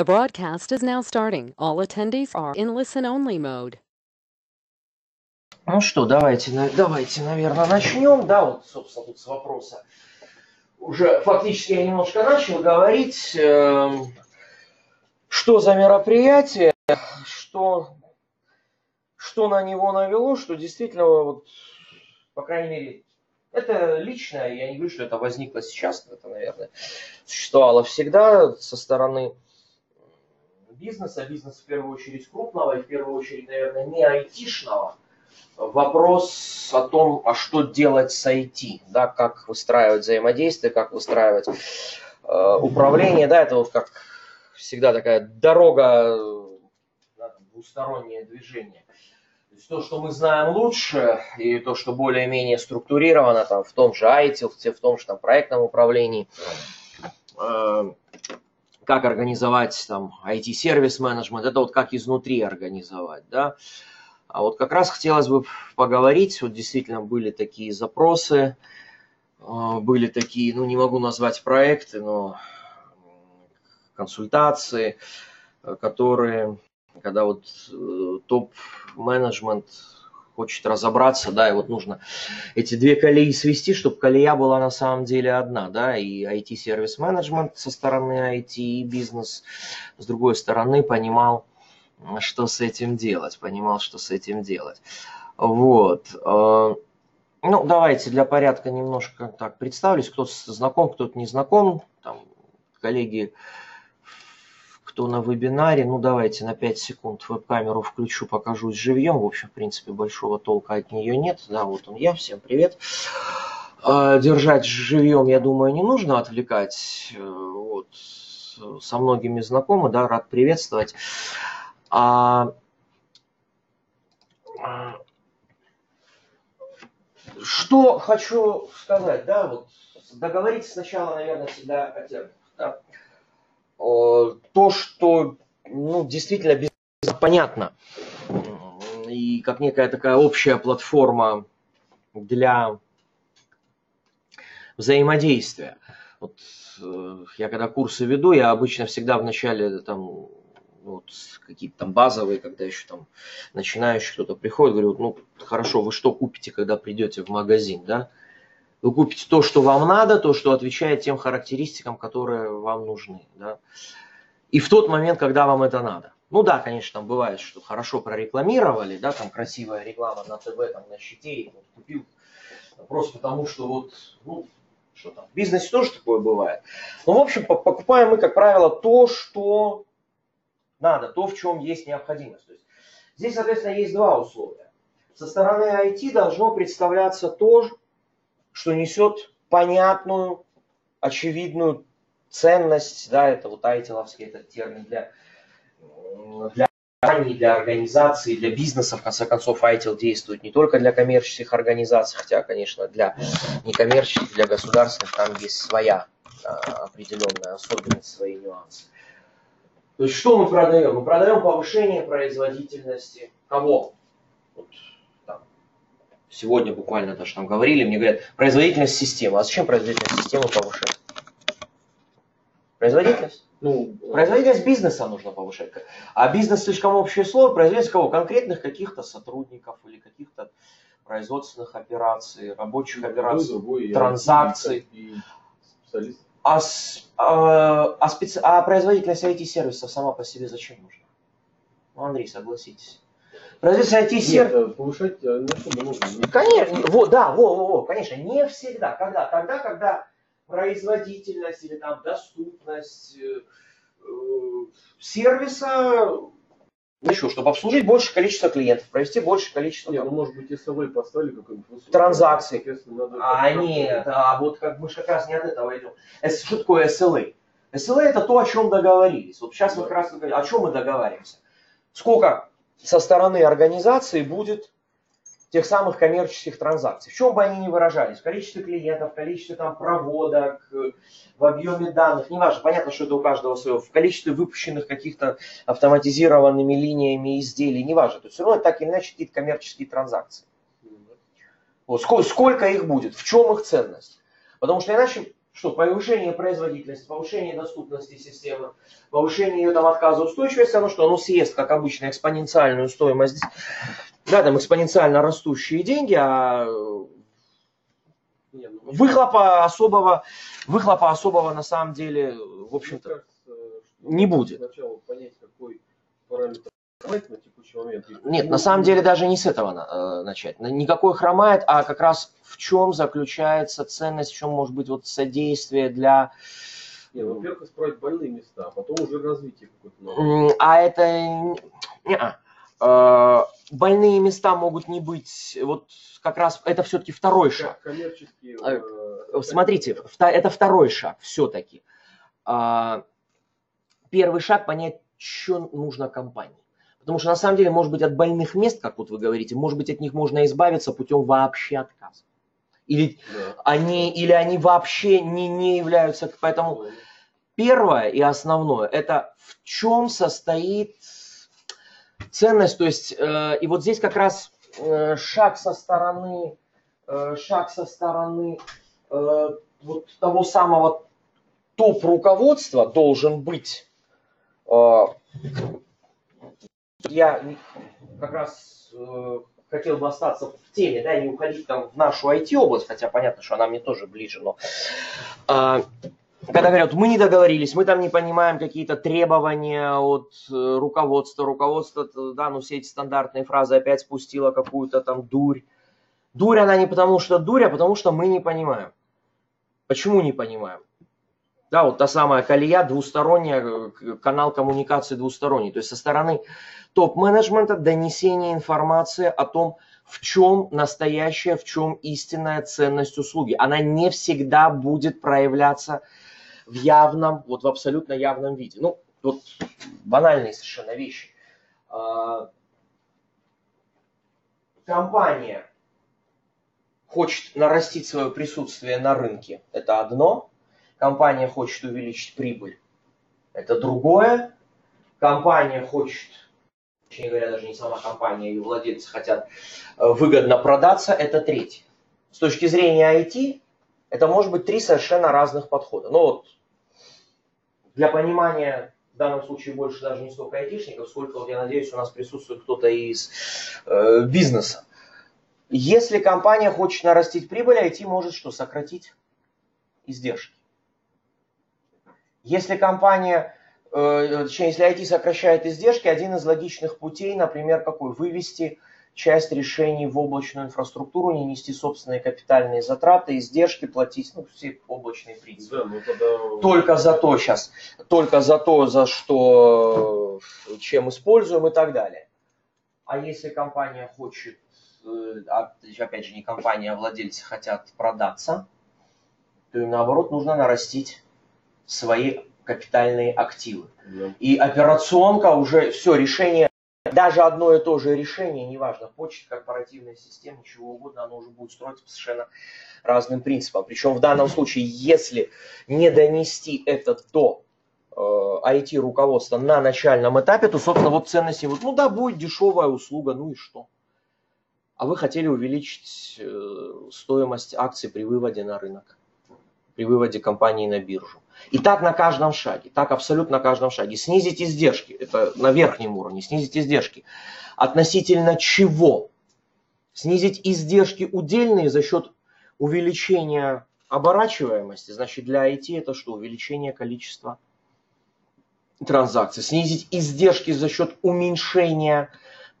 The broadcast is now starting. All attendees are in listen only mode. Ну что, давайте, давайте, наверное, начнем. Да, вот, собственно, тут с вопроса. Уже фактически я немножко начал говорить, эм, что за мероприятие, что, что на него навело, что действительно, вот, по крайней мере, это личное, я не говорю, что это возникло сейчас, это, наверное, существовало всегда со стороны бизнеса, бизнес в первую очередь крупного и в первую очередь, наверное, не айтишного, вопрос о том, а что делать с IT, да, как выстраивать взаимодействие, как выстраивать э, управление, да, это вот как всегда такая дорога, да, двустороннее движение. То есть то, что мы знаем лучше, и то, что более-менее структурировано там, в том же IT, в том же там, проектном управлении, э, как организовать там IT-сервис менеджмент, это вот как изнутри организовать, да. А вот как раз хотелось бы поговорить, вот действительно были такие запросы, э, были такие, ну не могу назвать проекты, но консультации, э, которые, когда вот э, топ-менеджмент хочет разобраться, да, и вот нужно эти две колеи свести, чтобы колея была на самом деле одна, да, и IT-сервис менеджмент со стороны IT, и бизнес с другой стороны понимал, что с этим делать, понимал, что с этим делать. Вот. э, Ну, давайте для порядка немножко так представлюсь, кто знаком, кто-то не знаком, там, коллеги, кто на вебинаре, ну, давайте на 5 секунд веб-камеру включу, покажусь живьем, в общем, в принципе, большого толка от нее нет, да, вот он я, всем привет. Э, Держать живьем, я думаю, не нужно отвлекать, э, вот, со многими знакомы, да, рад приветствовать. А, а, что хочу сказать, да, вот договориться сначала, наверное, всегда терминах, да. О, То, что, ну, действительно понятно, и как некая такая общая платформа для взаимодействия. Вот э, я когда курсы веду, я обычно всегда в начале там вот какие-то там базовые, когда еще там начинающий кто-то приходит, говорю, ну хорошо, вы что купите, когда придете в магазин, да? Вы купите то, что вам надо, то, что отвечает тем характеристикам, которые вам нужны, да? И в тот момент, когда вам это надо. Ну да, конечно, там бывает, что хорошо прорекламировали, да, там красивая реклама на ТВ, там на щите, вот купил просто потому, что вот, ну, что там, в бизнесе тоже такое бывает. Ну, в общем, по- покупаем мы, как правило, то, что надо, то, в чем есть необходимость. То есть здесь, соответственно, есть два условия. Со стороны IT должно представляться то, что несет понятную, очевидную ценность, да, это вот айтиловский этот термин для, для компаний, для организаций, для бизнеса, в конце концов, ITIL действует не только для коммерческих организаций, хотя, конечно, для некоммерческих, для государственных там есть своя а, определенная особенность, свои нюансы. То есть что мы продаем? Мы продаем повышение производительности кого? Вот, сегодня буквально даже там говорили, мне говорят, производительность системы. А зачем производительность системы повышать? Производительность? Ну, Производительность бизнеса нужно повышать. А бизнес слишком общее слово, производительность кого? Конкретных каких-то сотрудников или каких-то производственных операций, рабочих операций. другой, транзакций. И. А, а, а специ- а производительность IT-сервисов сама по себе зачем нужна? Ну, Андрей, согласитесь. Производительность IT-сервисов... Нет, э, повышать э, не особо нужно. Не- Конечно, вот, да, во, во, во, конечно, не всегда. Когда? Тогда, когда производительность или там доступность э, э, сервиса, ну что, чтобы обслужить большее количество клиентов, провести большее количество Нет, ну может быть SLA поставили какой-нибудь высокий. Транзакций. Надо... А нет, а вот как мы же как раз не от этого идем. Что такое SLA? SLA это то, о чем договорились. Вот сейчас мы как раз говорим, о чем мы договариваемся. Сколько со стороны организации будет тех самых коммерческих транзакций. В чем бы они ни выражались, в количестве клиентов, в количестве там проводок, в объеме данных, неважно, понятно, что это у каждого свое, в количестве выпущенных каких-то автоматизированными линиями изделий, неважно. То есть все равно так или иначе какие-то коммерческие транзакции. Вот сколько, сколько их будет, в чем их ценность. Потому что иначе Что повышение производительности, повышение доступности системы, повышение ее там отказоустойчивости, оно что? Оно съест, как обычно, экспоненциальную стоимость. Да, там экспоненциально растущие деньги, а Не, ну, выхлопа особого, выхлопа особого на самом деле, в общем-то, что не будет. Сначала понять, какой параметр Нет, на самом деле даже не с этого э, начать. На- Никакой хромает, а как раз в чем заключается ценность, в чем может быть вот содействие для... Не, ну, во-первых, исправить больные места, а потом уже развитие какое-то новое. А это... н- неа. Э, Больные места могут не быть... Вот как раз это все-таки второй шаг. Коммерческие... А, э, Смотрите, это второй шаг все-таки. Первый шаг понять, что нужно компании. Потому что на самом деле, может быть, от больных мест, как вот вы говорите, может быть, от них можно избавиться путем вообще отказа. Или Да. они, или они вообще не, не являются... Поэтому первое и основное, это в чем состоит ценность. То есть, э, и вот здесь как раз э, шаг со стороны, э, шаг со стороны э, вот того самого топ-руководства должен быть. Э, я как раз э, хотел бы остаться в теме, да, не уходить там в нашу IT-область, хотя понятно, что она мне тоже ближе, но а, когда говорят, мы не договорились, мы там не понимаем какие-то требования от э, руководства, руководство, да, ну все эти стандартные фразы опять спустила какую-то там дурь. Дурь она не потому что дурь, а потому что мы не понимаем. Почему не понимаем? Да, вот та самая колея двусторонняя, э, канал коммуникации двусторонний. То есть со стороны топ-менеджмента донесение информации о том, в чем настоящая, в чем истинная ценность услуги. Она не всегда будет проявляться в явном, вот в абсолютно явном виде. Ну, вот банальные совершенно вещи. А, Компания хочет нарастить свое присутствие на рынке. Это одно. Компания хочет увеличить прибыль. Это другое. Компания хочет, точнее говоря, даже не сама компания, ее владельцы хотят э, выгодно продаться. Это третье. С точки зрения IT, это может быть три совершенно разных подхода. Ну вот, для понимания, в данном случае больше даже не столько айтишников, сколько, вот, я надеюсь, у нас присутствует кто-то из э, бизнеса. Если компания хочет нарастить прибыль, IT может что? Сократить издержки. Если компания, точнее, если IT сокращает издержки, один из логичных путей, например, какой? Вывести часть решений в облачную инфраструктуру, не нести собственные капитальные затраты, издержки, платить, ну, все облачные принципы. Да, ну тогда... Только за то сейчас, только за то, за что, э, чем используем и так далее. А если компания хочет, э, а, опять же, не компания, а владельцы хотят продаться, то им наоборот нужно нарастить свои капитальные активы. Да. И операционка уже, все, решение, даже одно и то же решение, неважно, почта, корпоративная система, чего угодно, оно уже будет строиться по совершенно разным принципам. Причем в данном случае, если не донести это до э, IT-руководства на начальном этапе, то, собственно, вот ценности, вот, ну да, будет дешевая услуга, ну и что? А вы хотели увеличить э, стоимость акций при выводе на рынок, при выводе компании на биржу. И так на каждом шаге, так абсолютно на каждом шаге. Снизить издержки, это на верхнем уровне, снизить издержки. Относительно чего? Снизить издержки удельные за счет увеличения оборачиваемости. Значит, для IT это что? Увеличение количества транзакций. Снизить издержки за счет уменьшения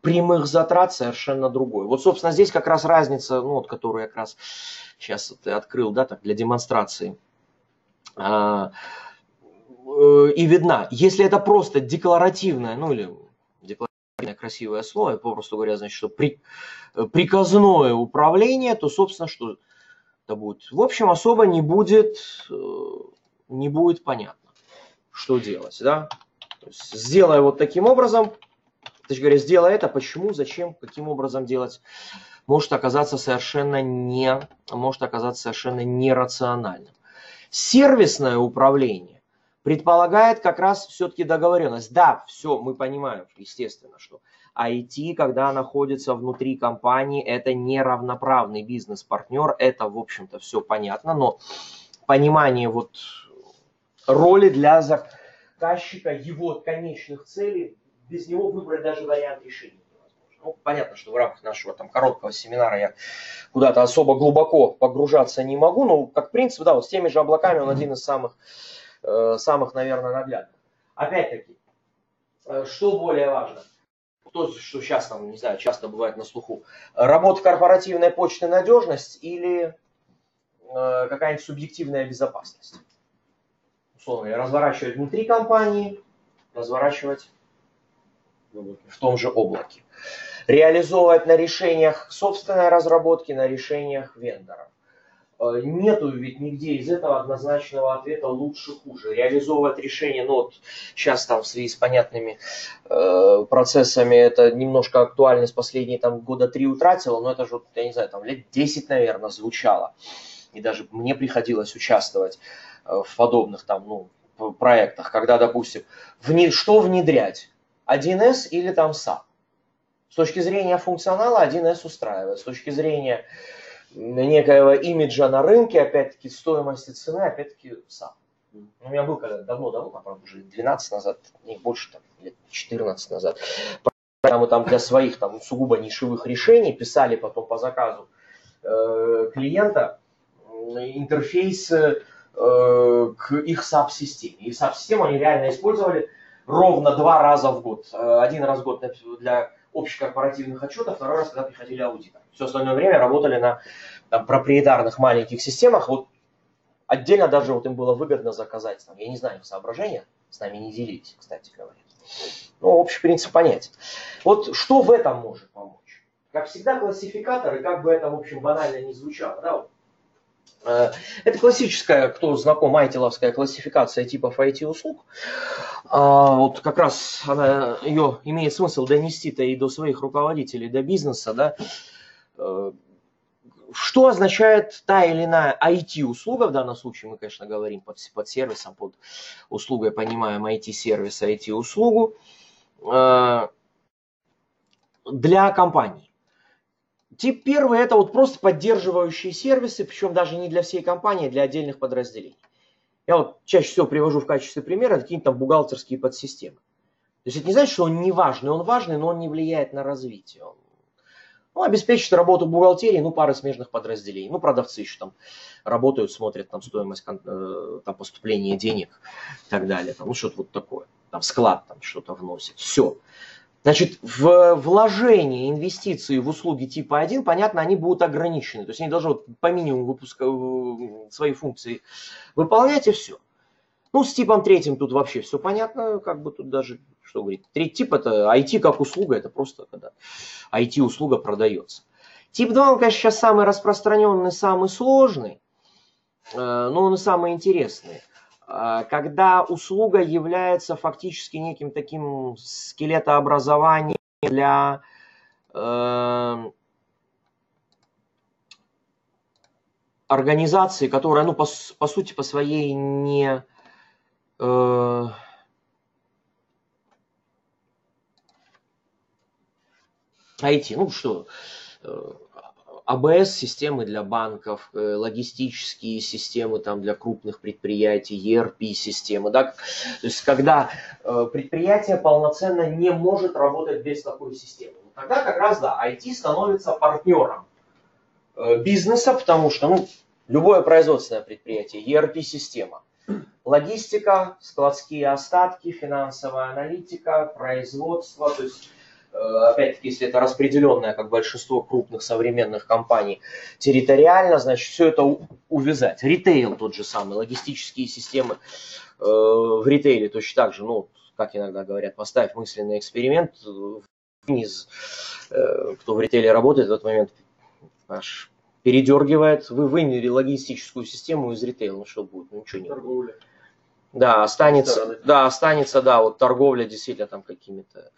прямых затрат совершенно другой. Вот, собственно, здесь как раз разница, ну, вот, которую я как раз сейчас ты открыл, да, так, для демонстрации. А, э, и видна. Если это просто декларативное, ну или декларативное красивое слово, попросту говоря, значит, что при, э, приказное управление, то, собственно, что это будет. В общем, особо не будет, э, не будет понятно, что делать, да. Сделай вот таким образом, то есть говоря, сделай это, почему, зачем, каким образом делать, может оказаться совершенно не, может оказаться совершенно нерациональным. Сервисное управление предполагает как раз все-таки договоренность. Да, все, мы понимаем, естественно, что IT, когда находится внутри компании, это не равноправный бизнес-партнер, это, в общем-то, все понятно, но понимание вот роли для заказчика, его конечных целей, без него выбрать даже вариант решения. Ну, понятно, что в рамках нашего там короткого семинара я куда-то особо глубоко погружаться не могу, но как принцип, да, вот с теми же облаками он один из самых, э, самых, наверное, наглядных. Опять-таки, э, что более важно? То, что сейчас там, не знаю, часто бывает на слуху. Работа корпоративной почты надежность или э, какая-нибудь субъективная безопасность? Условно, разворачивать внутри компании, разворачивать в том же облаке. Реализовывать на решениях собственной разработки, на решениях вендора. Э, нету ведь нигде из этого однозначного ответа лучше, хуже. Реализовывать решение, ну вот сейчас там в связи с понятными э, процессами это немножко актуальность последние там года три утратила, но это же, я не знаю, там лет 10, наверное, звучало. И даже мне приходилось участвовать э, в подобных там, ну, проектах, когда, допустим, вне, что внедрять? 1С или там SAP. С точки зрения функционала 1С устраивает. С точки зрения некоего имиджа на рынке, опять-таки, стоимости цены, опять-таки, SAP. У меня был когда давно-давно, правда, уже 12 назад, не больше, там, лет 14 назад. Мы там для своих там сугубо нишевых решений писали потом по заказу э, клиента интерфейс э, к их SAP-системе. И SAP-систему они реально использовали ровно два раза в год. Э, один раз в год для общекорпоративных отчетов, второй раз, когда приходили аудиторы. Все остальное время работали на там, проприетарных маленьких системах. Вот отдельно даже вот им было выгодно заказать, там, я не знаю их соображения, с нами не делились, кстати говоря. Ну, общий принцип понятен. Вот что в этом может помочь? Как всегда, классификаторы, как бы это, в общем, банально не звучало, да, вот это классическая, кто знаком, айтиловская классификация типов IT-услуг. А, вот как раз она, ее имеет смысл донести-то и до своих руководителей, до бизнеса. Да? Э, что означает та или иная IT-услуга, в данном случае мы, конечно, говорим под, под сервисом, под услугой понимаем IT-сервис, IT-услугу, э, для компании. Тип первый это вот просто поддерживающие сервисы, причем даже не для всей компании, а для отдельных подразделений. Я вот чаще всего привожу в качестве примера какие-то там бухгалтерские подсистемы. То есть это не значит, что он не важный, он важный, но он не влияет на развитие. Он ну, обеспечит работу бухгалтерии, ну, пары смежных подразделений. Ну, продавцы еще там работают, смотрят там стоимость э, там, поступления денег и так далее. Там, ну, что-то вот такое. Там склад там что-то вносит. Все. Значит, в вложении инвестиции в услуги типа 1, понятно, они будут ограничены. То есть они должны по минимуму выпуска, э, свои функции выполнять и все. Ну, с типом третьим тут вообще все понятно, как бы тут даже, что говорить. Третий тип это IT как услуга, это просто когда IT-услуга продается. Тип 2, он, конечно, сейчас самый распространенный, самый сложный, э, но он и самый интересный. А, когда услуга является фактически неким таким скелетообразованием для э, организации, которая, ну, по, по сути, по своей не... Э, IT, ну что, э, АБС-системы для банков, э, логистические системы там, для крупных предприятий, ERP-системы. Да? То есть когда э, предприятие полноценно не может работать без такой системы. Тогда как раз, да, IT становится партнером э, бизнеса, потому что ну, любое производственное предприятие, ERP-система, логистика, складские остатки, финансовая аналитика, производство, то есть опять-таки, если это распределенное, как большинство крупных современных компаний, территориально, значит, все это увязать. Ритейл тот же самый, логистические системы э, в ритейле точно так же, ну, как иногда говорят, поставь мысленный эксперимент вниз, э, кто в ритейле работает в этот момент, аж передергивает, вы вынесли логистическую систему из ритейла, ну что будет, ну ничего не будет. Да, останется, да, останется, да, вот торговля действительно там какими-то,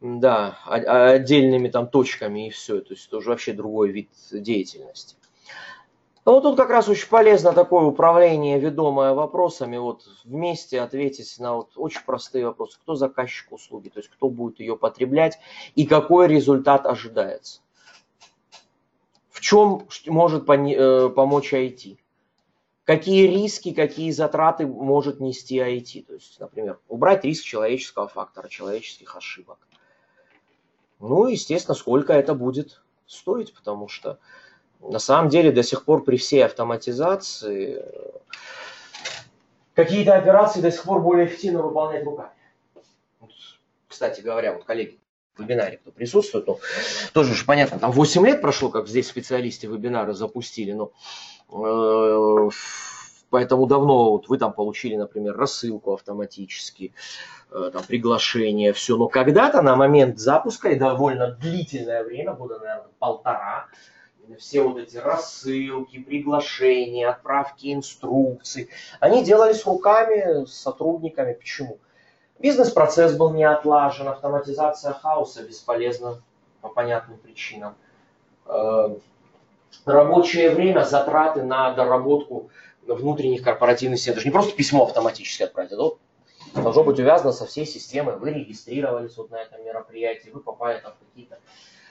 да, отдельными там точками и все, то есть это уже вообще другой вид деятельности. Но вот тут как раз очень полезно такое управление, ведомое вопросами, вот вместе ответить на вот очень простые вопросы. Кто заказчик услуги, то есть кто будет ее потреблять и какой результат ожидается. В чем может э, помочь IT? Какие риски, какие затраты может нести IT. То есть, например, убрать риск человеческого фактора, человеческих ошибок. Ну, естественно, сколько это будет стоить, потому что на самом деле до сих пор при всей автоматизации какие-то операции до сих пор более эффективно выполнять руками. Кстати говоря, вот коллеги вебинаре, кто присутствует, ну, тоже же понятно, там 8 лет прошло, как здесь специалисты вебинары запустили, но э, поэтому давно вот вы там получили, например, рассылку автоматически, э, там приглашение, все, но когда-то на момент запуска и довольно длительное время, года, наверное, полтора, все вот эти рассылки, приглашения, отправки инструкций, они делались руками с сотрудниками. Почему? Бизнес-процесс был не отлажен, автоматизация хаоса бесполезна по понятным причинам. Э, рабочее время, затраты на доработку внутренних корпоративных систем. Это же не просто письмо автоматически отправить, это должно быть увязано со всей системой. Вы регистрировались вот на этом мероприятии, вы попали там в какие-то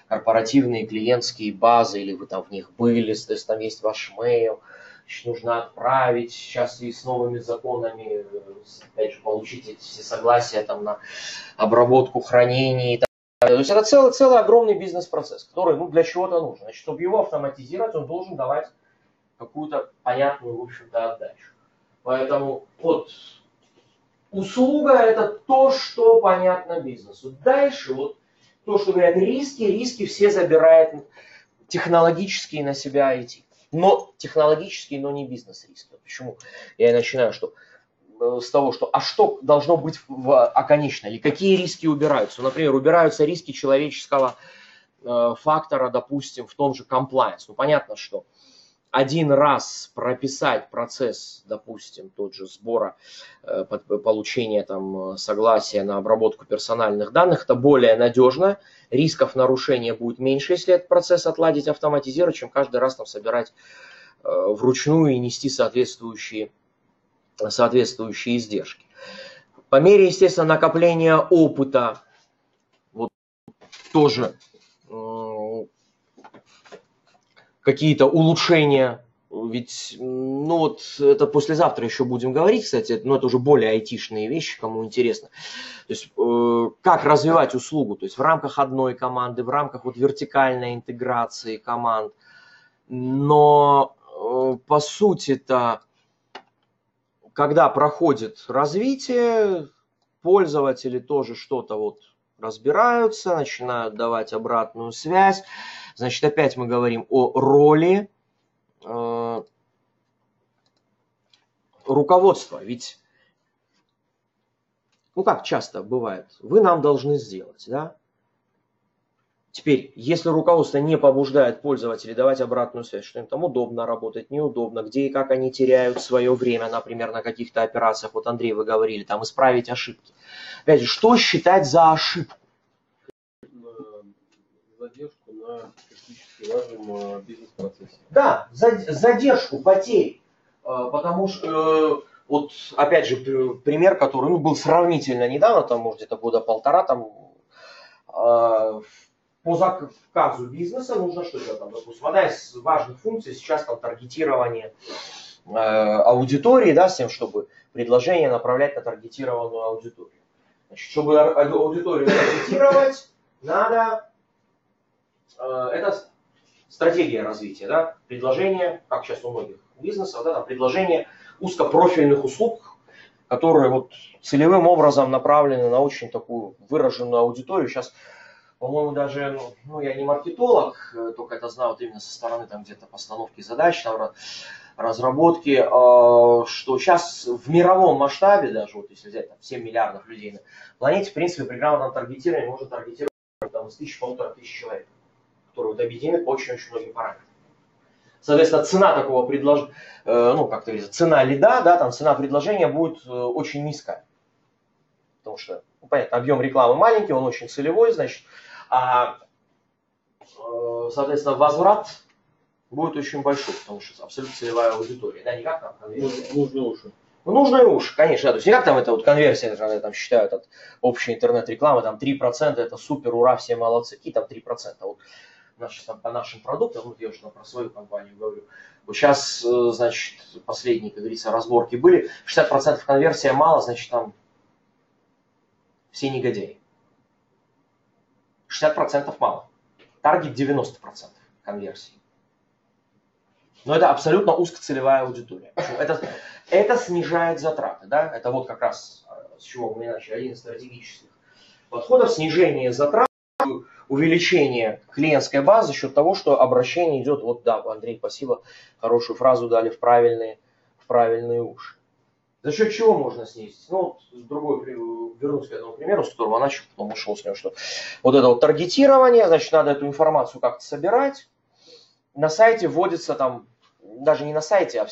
корпоративные клиентские базы, или вы там в них были, то есть там есть ваш mail, нужно отправить, сейчас и с новыми законами, опять же, получить эти все согласия там на обработку хранений. То есть это целый, целый огромный бизнес-процесс, который ну, для чего-то нужен. Значит, чтобы его автоматизировать, он должен давать какую-то понятную, в общем-то, отдачу. Поэтому вот услуга это то, что понятно бизнесу. Дальше вот то, что говорят риски, риски все забирает технологические на себя IT. Но технологические, но не бизнес-риски. Почему? Я начинаю, что э, с того, что а что должно быть в оконечно, или какие риски убираются. Например, убираются риски человеческого э, фактора, допустим, в том же compliance. Ну, понятно, что один раз прописать процесс, допустим, тот же сбора, э, получения там, согласия на обработку персональных данных, это более надежно, рисков нарушения будет меньше, если этот процесс отладить, автоматизировать, чем каждый раз там собирать э, вручную и нести соответствующие, соответствующие издержки. По мере, естественно, накопления опыта, вот тоже какие-то улучшения. Ведь, ну вот, это послезавтра еще будем говорить, кстати, но это уже более айтишные вещи, кому интересно. То есть, э, как развивать услугу, то есть в рамках одной команды, в рамках вот вертикальной интеграции команд. Но, э, по сути-то, когда проходит развитие, пользователи тоже что-то вот разбираются, начинают давать обратную связь. Значит, опять мы говорим о роли э, руководства. Ведь, ну как часто бывает, вы нам должны сделать, да? Теперь, если руководство не побуждает пользователей давать обратную связь, что им там удобно работать, неудобно, где и как они теряют свое время, например, на каких-то операциях, вот Андрей, вы говорили, там исправить ошибки. Опять же, что считать за ошибку? Задержку на критически важном э, бизнес-процессе. Да, задержку, потери. Э, потому что, э, вот опять же, пример, который ну, был сравнительно недавно, там, может, где-то года полтора, там, по заказу бизнеса нужно что делать? Там, допустим, одна из важных функций сейчас там таргетирование аудитории, да, с тем, чтобы предложение направлять на таргетированную аудиторию. Значит, чтобы аудиторию таргетировать, надо это стратегия развития, да, предложение, как сейчас у многих бизнесов, да, там предложение узкопрофильных услуг, которые вот целевым образом направлены на очень такую выраженную аудиторию. Сейчас, по-моему, даже, ну, ну я не маркетолог, э, только это знаю вот именно со стороны там где-то постановки задач, там, разработки, э, что сейчас в мировом масштабе, даже вот если взять там, 7 миллиардов людей на планете, в принципе, при грамотном таргетировании можно таргетировать там, из тысячи, полутора тысяч человек которые вот объединены по очень-очень многим параметрам. Соответственно, цена такого предложения, э, ну, как-то говорится, цена лида, да, там цена предложения будет э, очень низкая. Потому что, ну, понятно, объем рекламы маленький, он очень целевой, значит, а, э, соответственно, возврат будет очень большой, потому что абсолютно целевая аудитория, да, не как там конверсия. Нужные уши. Ну, нужные уши, конечно, да, то есть не как там это вот конверсия, когда там считают от общей интернет-рекламы, там 3% это супер, ура, все молодцы, какие там 3%, вот сейчас там по нашим продуктам, ну, я уже там про свою компанию говорю, вот сейчас, э, значит, последние, как говорится, разборки были, 60% конверсия мало, значит, там все негодяи. 60% мало. Таргет 90% конверсии. Но это абсолютно узкоцелевая аудитория. Это, это снижает затраты. Да? Это вот как раз э, с чего мы начали. Один из стратегических подходов. Снижение затрат, увеличение клиентской базы за счет того, что обращение идет, вот да, Андрей, спасибо, хорошую фразу дали в правильные, в правильные уши. За счет чего можно снизить? Ну, вот другой, вернусь к этому примеру, с которого начал, потом ушел с него, что вот это вот таргетирование, значит, надо эту информацию как-то собирать. На сайте вводится там, даже не на сайте, а в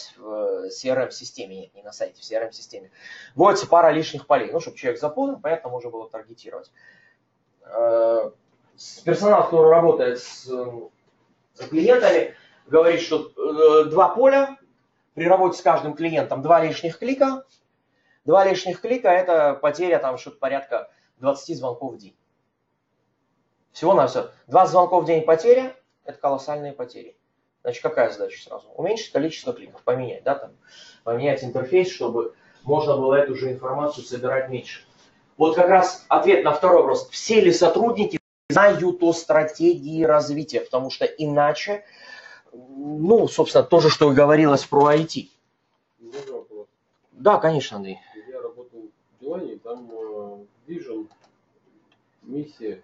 CRM-системе, нет, не на сайте, в CRM-системе, вводится пара лишних полей, ну, чтобы человек запомнил, понятно, можно было таргетировать. Э, персонал, который работает с клиентами, говорит, что э, два поля, при работе с каждым клиентом два лишних клика. Два лишних клика – это потеря там что-то порядка 20 звонков в день. Всего на все. Два звонков в день потеря – это колоссальные потери. Значит, какая задача сразу? Уменьшить количество кликов, поменять, да, там, поменять интерфейс, чтобы можно было эту же информацию собирать меньше. Вот как раз ответ на второй вопрос. Все ли сотрудники знают о стратегии развития? Потому что иначе ну, собственно, то же, что и говорилось про IT. Да, конечно, Андрей. Я работал в Билайне, там э, Vision, миссия,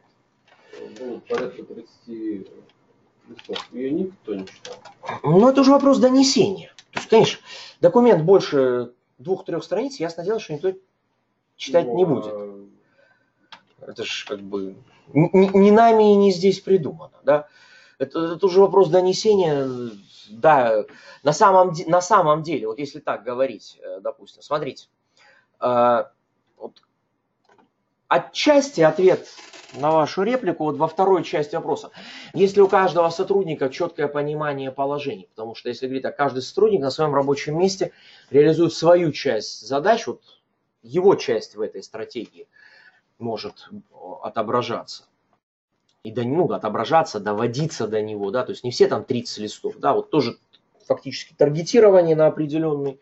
э, было порядка 30 листов. Ее никто не читал. Ну, это уже вопрос донесения. То есть, конечно, документ больше двух-трех страниц, ясно дело, что никто читать ну, не будет. А... Это же как бы не, нами и не здесь придумано, да. Это, это уже вопрос донесения. Да, на самом, на самом деле, вот если так говорить, э, допустим, смотрите, э, вот, отчасти ответ на вашу реплику вот во второй части вопроса. Если у каждого сотрудника четкое понимание положений, потому что если говорить, так, каждый сотрудник на своем рабочем месте реализует свою часть задач, вот его часть в этой стратегии может отображаться и до, ну, отображаться, доводиться до него, да, то есть не все там 30 листов, да, вот тоже фактически таргетирование на определенный,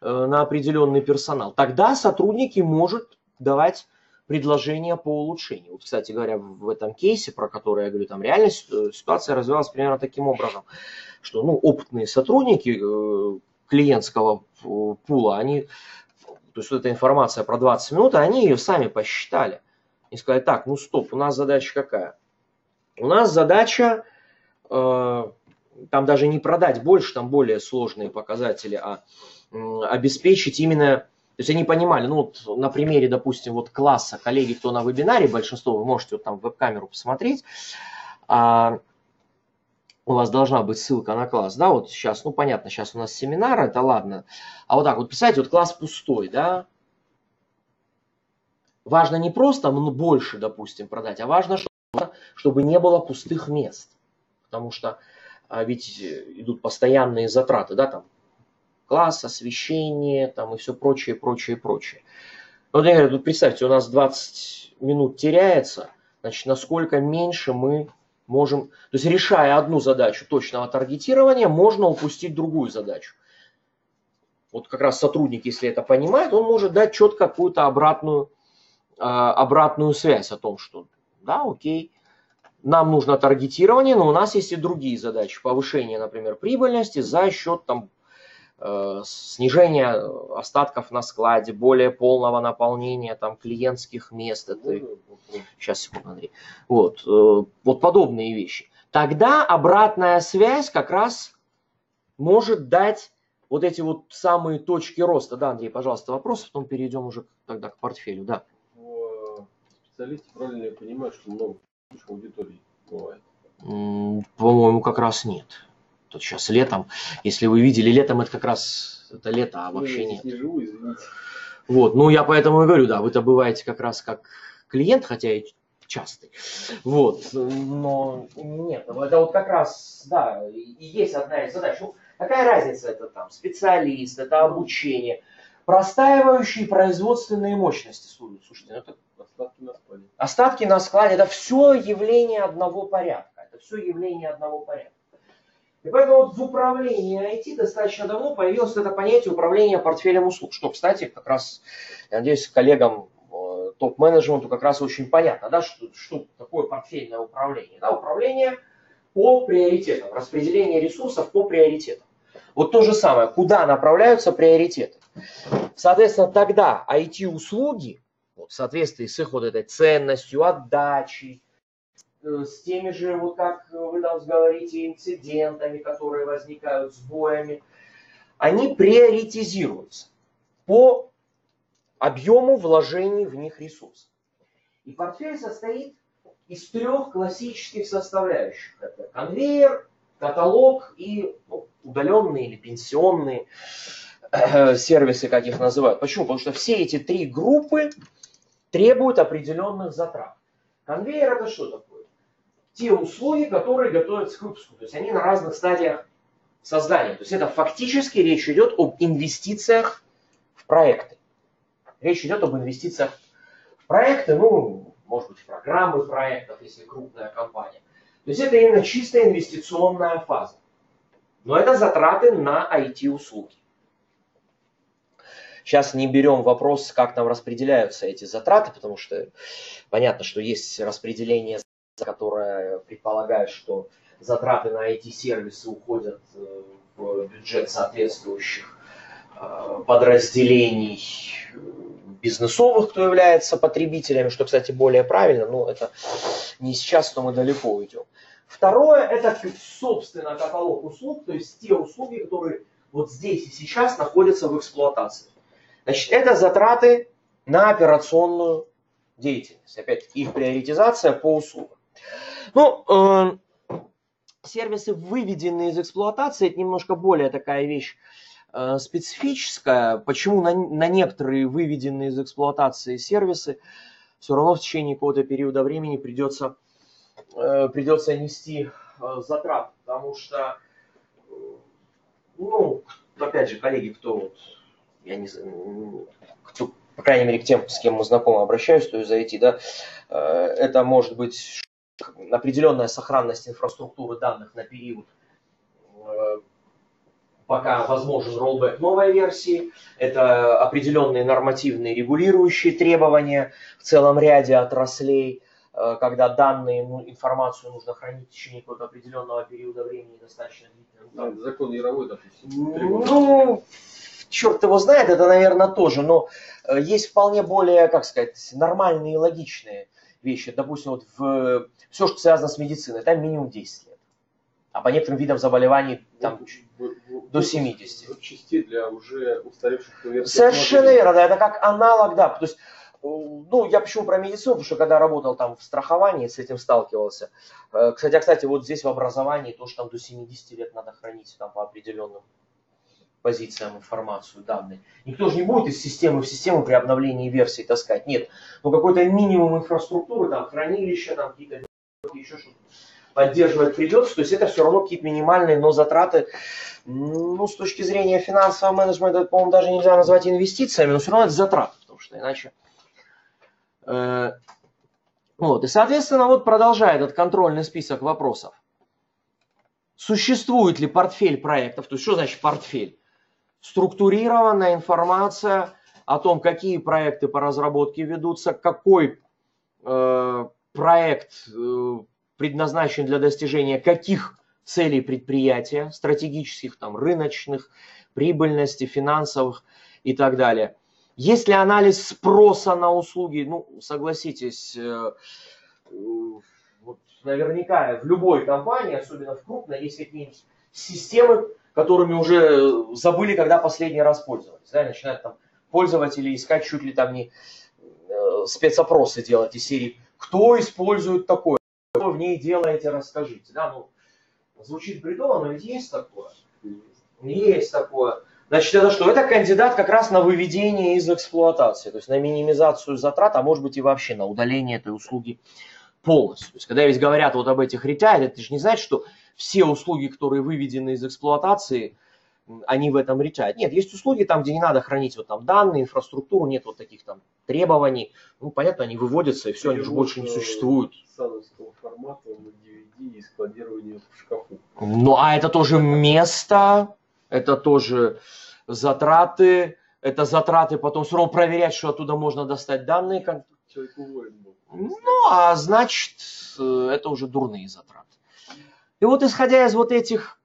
э, на определенный персонал. Тогда сотрудники может давать предложения по улучшению. Вот, кстати говоря, в этом кейсе, про который я говорю, там реально ситуация развивалась примерно таким образом, что ну, опытные сотрудники э, клиентского пула, они, то есть вот эта информация про 20 минут, они ее сами посчитали. И сказали, так, ну стоп, у нас задача какая? У нас задача э, там даже не продать больше, там более сложные показатели, а обеспечить именно, то есть они понимали, ну вот на примере, допустим, вот класса, коллеги, кто на вебинаре, большинство, вы можете вот там веб-камеру посмотреть, а, у вас должна быть ссылка на класс, да, вот сейчас, ну понятно, сейчас у нас семинар, это ладно, а вот так вот, представьте, вот класс пустой, да, важно не просто ну, больше, допустим, продать, а важно, что чтобы не было пустых мест. Потому что а, ведь э, идут постоянные затраты, да, там класс, освещение, там и все прочее, прочее, прочее. Вот я говорю, тут представьте, у нас 20 минут теряется, значит, насколько меньше мы можем, то есть решая одну задачу точного таргетирования, можно упустить другую задачу. Вот как раз сотрудник, если это понимает, он может дать четко какую-то обратную, а, обратную связь о том, что да, окей, нам нужно таргетирование, но у нас есть и другие задачи. Повышение, например, прибыльности за счет там, э, снижения остатков на складе, более полного наполнения там, клиентских мест. Это... Сейчас, секунду, Андрей. Вот, э, вот подобные вещи. Тогда обратная связь как раз может дать вот эти вот самые точки роста. Да, Андрей, пожалуйста, вопрос, потом перейдем уже тогда к портфелю. Да специалисты правильно я понимаю, что много аудиторий бывает? По-моему, как раз нет. Тут сейчас летом, если вы видели, летом это как раз это лето, а ну, вообще нет. Не живу, извините. Вот, ну я поэтому и говорю, да, вы-то бываете как раз как клиент, хотя и частый. Вот, но нет, это вот как раз, да, и есть одна из задач. Ну, какая разница, это там специалист, это обучение, простаивающие производственные мощности. Слушайте, ну это Остатки на складе. Остатки на складе – это все явление одного порядка. Это все явление одного порядка. И поэтому вот в управлении IT достаточно давно появилось это понятие управления портфелем услуг, что, кстати, как раз, я надеюсь, коллегам э, топ-менеджменту как раз очень понятно, да, что, что такое портфельное управление. Да, управление по приоритетам, распределение ресурсов по приоритетам. Вот то же самое, куда направляются приоритеты. Соответственно, тогда IT-услуги, вот, в соответствии с их вот этой ценностью, отдачей, с теми же, вот как вы там говорите, инцидентами, которые возникают, сбоями, они приоритизируются по объему вложений в них ресурсов. И портфель состоит из трех классических составляющих. Это конвейер, каталог и ну, удаленные или пенсионные э, сервисы, как их называют. Почему? Потому что все эти три группы требуют определенных затрат. Конвейер это что такое? Те услуги, которые готовятся к выпуску. То есть они на разных стадиях создания. То есть это фактически речь идет об инвестициях в проекты. Речь идет об инвестициях в проекты, ну, может быть, в программы проектов, если крупная компания. То есть это именно чистая инвестиционная фаза. Но это затраты на IT-услуги. Сейчас не берем вопрос, как там распределяются эти затраты, потому что понятно, что есть распределение которая предполагает, что затраты на IT-сервисы уходят э, в бюджет соответствующих э, подразделений э, бизнесовых, кто является потребителями, что, кстати, более правильно, но это не сейчас, но мы далеко уйдем. Второе – это, собственно, каталог услуг, то есть те услуги, которые вот здесь и сейчас находятся в эксплуатации. Значит, это затраты на операционную деятельность. Опять их приоритизация по услугам. Ну, э, сервисы, выведенные из эксплуатации, это немножко более такая вещь э, специфическая. Почему на, на некоторые выведенные из эксплуатации сервисы все равно в течение какого-то периода времени придется, э, придется нести э, затрат. Потому что, э, ну, опять же, коллеги, кто вот, я не знаю, кто, по крайней мере, к тем, с кем мы знакомы, обращаюсь, то есть зайти, да, э, это может быть определенная сохранность инфраструктуры данных на период, э, пока возможен роллбэк новой версии. Это определенные нормативные регулирующие требования в целом ряде отраслей, э, когда данные, ну, информацию нужно хранить в течение какого-то определенного периода времени достаточно длительного. Да, закон Яровой, допустим. Ну, черт его знает, это, наверное, тоже, но э, есть вполне более, как сказать, нормальные и логичные вещи. Допустим, вот в, все, что связано с медициной, там минимум 10 лет. А по некоторым видам заболеваний там в, в, до 70. Частей для уже устаревших. Совершенно верно, да, это как аналог, да. То есть, э, ну, я почему про медицину, потому что когда работал там в страховании, с этим сталкивался. Э, кстати, а, кстати, вот здесь в образовании тоже там до 70 лет надо хранить там по определенным позициям информацию, данные. Никто же не будет из системы в систему при обновлении версии таскать. Нет. Но какой-то минимум инфраструктуры, там хранилища, там какие-то еще что-то поддерживать придется. То есть это все равно какие-то минимальные, но затраты, ну, с точки зрения финансового менеджмента, по-моему, даже нельзя назвать инвестициями, но все равно это затраты, потому что иначе... Э, вот, и, соответственно, вот продолжая этот контрольный список вопросов. Существует ли портфель проектов? То есть, что значит портфель? Структурированная информация о том, какие проекты по разработке ведутся, какой э, проект э, предназначен для достижения каких целей предприятия, стратегических, там, рыночных, прибыльности, финансовых и так далее. Есть ли анализ спроса на услуги? Ну, согласитесь, э, э, вот наверняка в любой компании, особенно в крупной, есть какие-нибудь системы, которыми уже забыли, когда последний раз пользовались. Да, начинают там пользователи искать чуть ли там не э, спецопросы делать из серии «Кто использует такое? Что в ней делаете? Расскажите». Да, ну, звучит бредово, но ведь есть такое. Есть такое. Значит, это что? Это кандидат как раз на выведение из эксплуатации, то есть на минимизацию затрат, а может быть и вообще на удаление этой услуги полностью. То есть, когда ведь говорят вот об этих ретайле, это же не значит, что все услуги, которые выведены из эксплуатации, они в этом решают. Нет, есть услуги там, где не надо хранить вот там данные, инфраструктуру, нет вот таких там требований. Ну, понятно, они выводятся, и все, они уже больше не существуют. Сановского формата на DVD и складирование в шкафу. Ну, а это тоже место, это тоже затраты, это затраты потом все равно проверять, что оттуда можно достать данные. Человек уволен был. Ну, а значит, э, это уже дурные затраты. И вот исходя из вот этих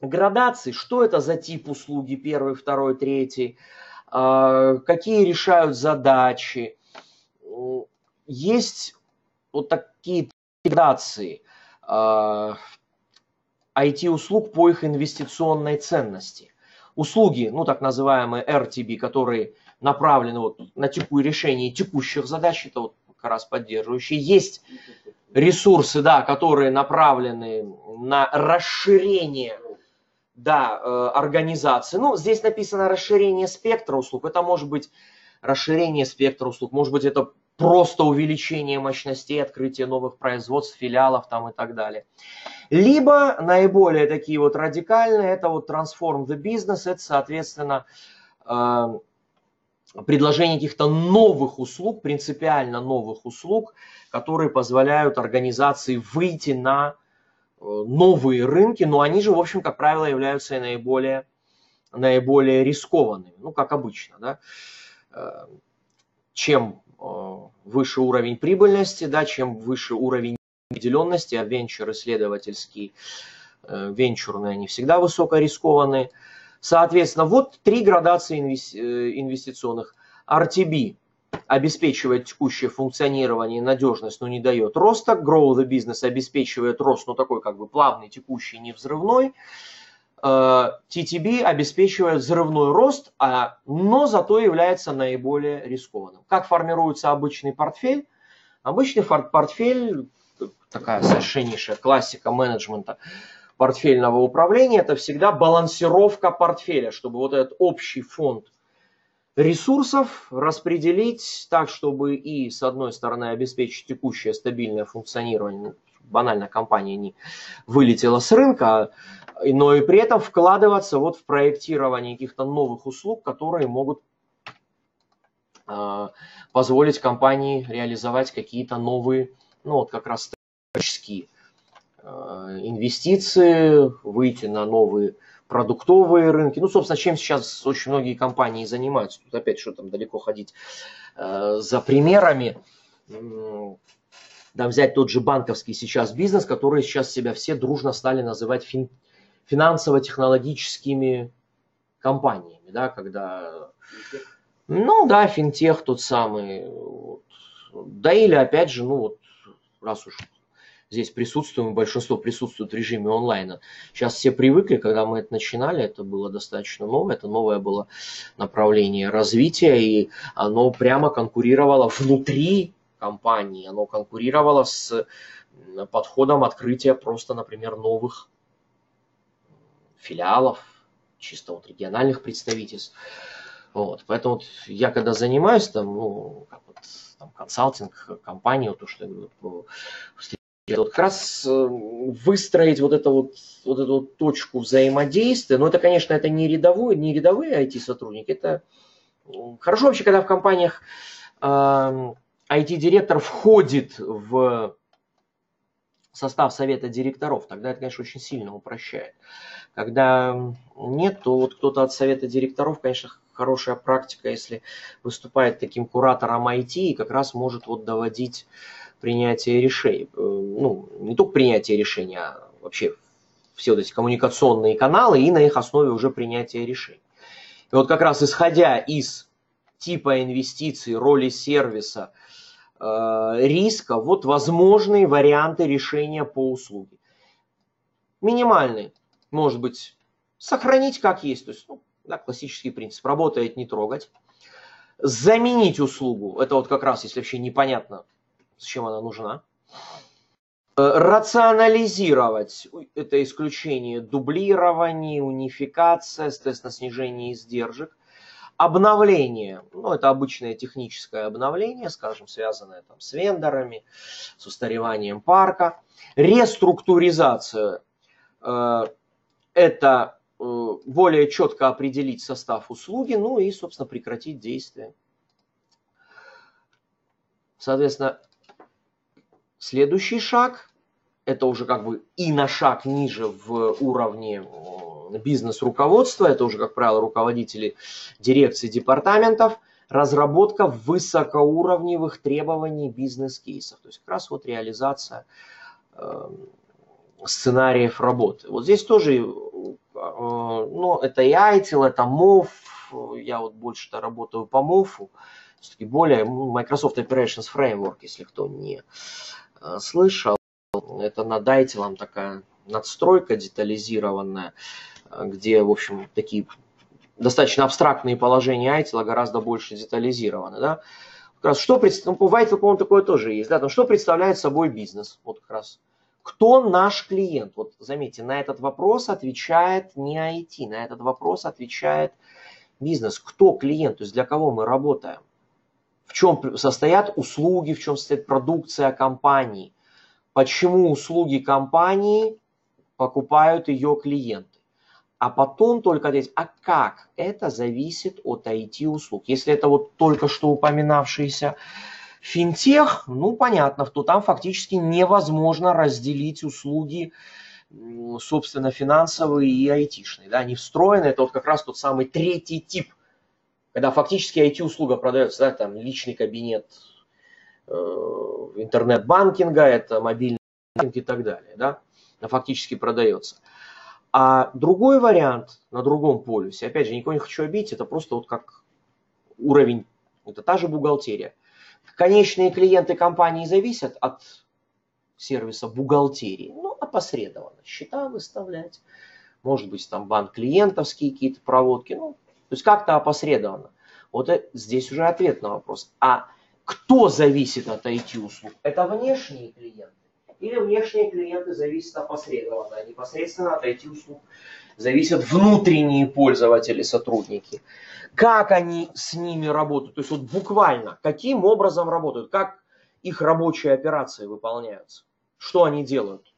градаций, что это за тип услуги, первый, второй, третий, а, какие решают задачи, есть вот такие градации а, IT-услуг по их инвестиционной ценности. Услуги, ну так называемые RTB, которые направлены вот на текущее решение текущих задач, это вот как раз поддерживающие. Есть ресурсы, да, которые направлены на расширение да, э, организации. Ну, здесь написано расширение спектра услуг. Это может быть расширение спектра услуг, может быть это просто увеличение мощностей, открытие новых производств, филиалов там и так далее. Либо наиболее такие вот радикальные, это вот transform the business, это, соответственно, э, предложение каких-то новых услуг, принципиально новых услуг, которые позволяют организации выйти на э, новые рынки, но они же, в общем, как правило, являются и наиболее, наиболее рискованными, ну, как обычно, да. Э, Чем э, выше уровень прибыльности, да, чем выше уровень определенности, а венчур исследовательский, венчурные, они всегда высокорискованные. Соответственно, вот три градации э, инвестиционных. RTB обеспечивает текущее функционирование и надежность, но не дает роста. Grow the business обеспечивает рост, но такой как бы плавный, текущий, не взрывной. Э, TTB обеспечивает взрывной рост, а, но зато является наиболее рискованным. Как формируется обычный портфель? Обычный портфель, такая совершеннейшая классика менеджмента портфельного управления, это всегда балансировка портфеля, чтобы вот этот общий фонд ресурсов распределить так, чтобы и с одной стороны обеспечить текущее стабильное функционирование, ну, банально компания не вылетела с рынка, но и при этом вкладываться вот в проектирование каких-то новых услуг, которые могут э, позволить компании реализовать какие-то новые, ну вот как раз стратегические инвестиции, выйти на новые продуктовые рынки. Ну, собственно, чем сейчас очень многие компании занимаются. Тут опять что там далеко ходить э, за примерами. М, Да, взять тот же банковский сейчас бизнес, который сейчас себя все дружно стали называть фин- финансово-технологическими компаниями, да, когда, ну да, финтех тот самый, вот. да или опять же, ну вот, раз уж здесь присутствуем, большинство присутствует в режиме онлайна. Сейчас все привыкли, когда мы это начинали, это было достаточно новое, это новое было направление развития, и оно прямо конкурировало внутри компании, оно конкурировало с подходом открытия просто, например, новых филиалов, чисто вот региональных представительств. Вот, поэтому вот я когда занимаюсь там, ну, как вот, там, консалтинг, компании, вот то, что я говорю, вот как раз э, выстроить вот, это вот, вот эту вот точку взаимодействия, но это, конечно, это не рядовой, не рядовые IT-сотрудники, это хорошо вообще, когда в компаниях IT-директор входит в состав совета директоров, тогда это, конечно, очень сильно упрощает. Когда нет, то вот кто-то от совета директоров, конечно, хорошая практика, если выступает таким куратором IT и как раз может вот доводить принятие решений. Э, Ну, не только принятие решения, а вообще все вот эти коммуникационные каналы и на их основе уже принятие решений. И вот как раз исходя из типа инвестиций, роли сервиса, э, риска, вот возможные варианты решения по услуге. Минимальный, может быть, сохранить как есть, то есть ну, да, классический принцип, работает не трогать. Заменить услугу, это вот как раз, если вообще непонятно, зачем она нужна. Э, Рационализировать, это исключение дублирования, унификация, соответственно, снижение издержек. Обновление, ну это обычное техническое обновление, скажем, связанное там, с вендорами, с устареванием парка. Реструктуризация, э, это более четко определить состав услуги, ну и, собственно, прекратить действие. Соответственно, следующий шаг, это уже как бы и на шаг ниже в уровне бизнес-руководства, это уже, как правило, руководители дирекций департаментов, разработка высокоуровневых требований бизнес-кейсов. То есть как раз вот реализация э, сценариев работы. Вот здесь тоже, э, ну, это и ITIL, это MOV, я вот больше-то работаю по MOV, все-таки более Microsoft Operations Framework, если кто не слышал. Это над ITIL такая надстройка детализированная, где, в общем, такие достаточно абстрактные положения айтила гораздо больше детализированы. Да? Как раз что ну, в ITIL, по-моему, такое тоже есть. Да? Там, что представляет собой бизнес? Вот как раз. Кто наш клиент? Вот заметьте, на этот вопрос отвечает не IT, на этот вопрос отвечает бизнес. Кто клиент? То есть для кого мы работаем? В чем состоят услуги, в чем состоит продукция компании? Почему услуги компании покупают ее клиенты? а потом только ответить, а как? Это зависит от IT-услуг. Если это вот только что упоминавшийся финтех, ну понятно, то там фактически невозможно разделить услуги, собственно, финансовые и айтишные. Да, они встроены, это вот как раз тот самый третий тип, когда фактически IT-услуга продается, да, там личный кабинет э, интернет-банкинга, это мобильный банкинг и так далее, да, фактически продается. А другой вариант на другом полюсе, опять же, никого не хочу обидеть, это просто вот как уровень, это та же бухгалтерия. Конечные клиенты компании зависят от сервиса бухгалтерии, ну, опосредованно. Счета выставлять, может быть, там банк клиентовские какие-то проводки, ну, то есть как-то опосредованно. Вот здесь уже ответ на вопрос. А кто зависит от IT-услуг? Это внешние клиенты или внешние клиенты зависят опосредованно, а непосредственно от IT-услуг зависят внутренние пользователи, сотрудники. Как они с ними работают, то есть вот буквально, каким образом работают, как их рабочие операции выполняются, что они делают.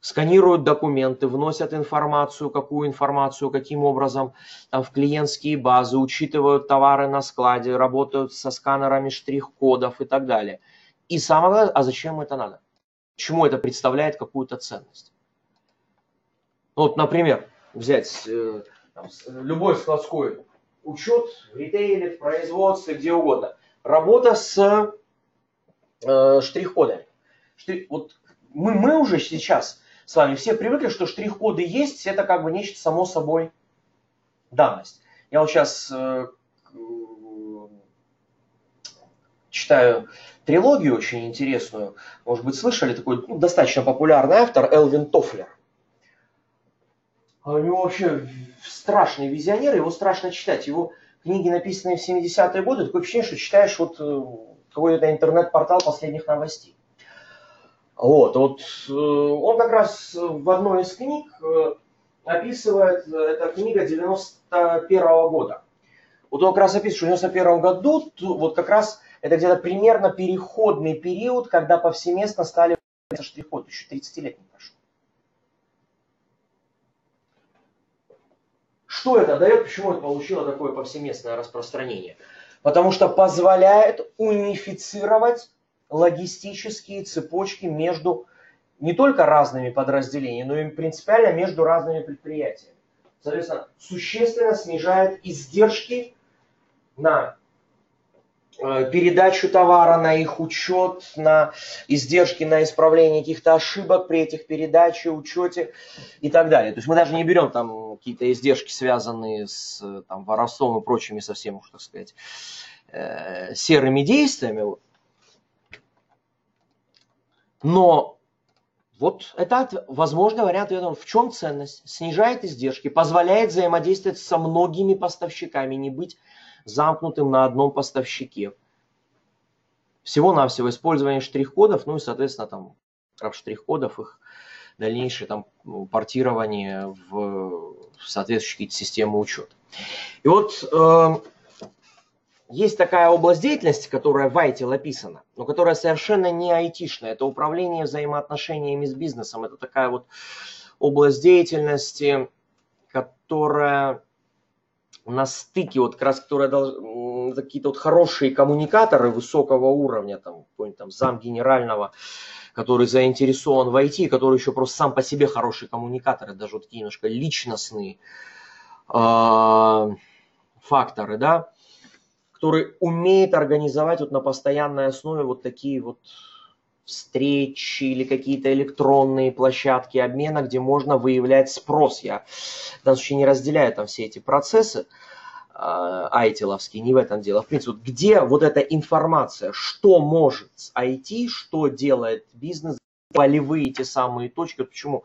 Сканируют документы, вносят информацию, какую информацию, каким образом там, в клиентские базы, учитывают товары на складе, работают со сканерами штрих-кодов и так далее. И самое главное, а зачем это надо? чему это представляет какую-то ценность. Ну, вот, например, взять э, там, любой складской учет в ритейле, в производстве, где угодно. Работа с э, штрих-кодами. Штрих, вот мы, мы уже сейчас с вами все привыкли, что штрих-коды есть, это как бы нечто само собой данность. Я вот сейчас э, читаю трилогию очень интересную. Может быть, слышали такой ну, достаточно популярный автор Элвин Тофлер. У него вообще страшный визионер, его страшно читать. Его книги, написанные в 70-е годы, такое впечатление, что читаешь вот э, какой-то интернет-портал последних новостей. Вот, вот э, он как раз в одной из книг э, описывает, это книга 91 -го года. Вот он как раз описывает, что в 91 году вот как раз это где-то примерно переходный период, когда повсеместно стали штрих-код. Еще 30 лет не прошло. Что это дает? Почему это получило такое повсеместное распространение? Потому что позволяет унифицировать логистические цепочки между не только разными подразделениями, но и принципиально между разными предприятиями. Соответственно, существенно снижает издержки на Э, передачу товара, на их учет, на издержки, на исправление каких-то ошибок при этих передаче, учете и так далее. То есть мы даже не берем там какие-то издержки, связанные с там, воровством и прочими совсем так сказать, э, серыми действиями. Но вот это возможный вариант ответа. В чем ценность? Снижает издержки, позволяет взаимодействовать со многими поставщиками, не быть замкнутым на одном поставщике. Всего-навсего использование штрих-кодов, ну и, соответственно, там штрих-кодов, их дальнейшее там портирование в соответствующие системы учета. И вот э, есть такая область деятельности, которая в ITIL описана, но которая совершенно не айтишная. Это управление взаимоотношениями с бизнесом. Это такая вот область деятельности, которая на стыке, вот как раз, которая какие-то вот хорошие коммуникаторы высокого уровня, там, какой-нибудь там зам генерального, который заинтересован в IT, который еще просто сам по себе хороший коммуникатор, даже вот такие немножко личностные э, факторы, да, который умеет организовать вот на постоянной основе вот такие вот встречи или какие-то электронные площадки обмена, где можно выявлять спрос. Я в данном случае не разделяю там все эти процессы а, айтиловские, не в этом дело. В принципе, вот где вот эта информация, что может IT, что делает бизнес, полевые те самые точки. Почему?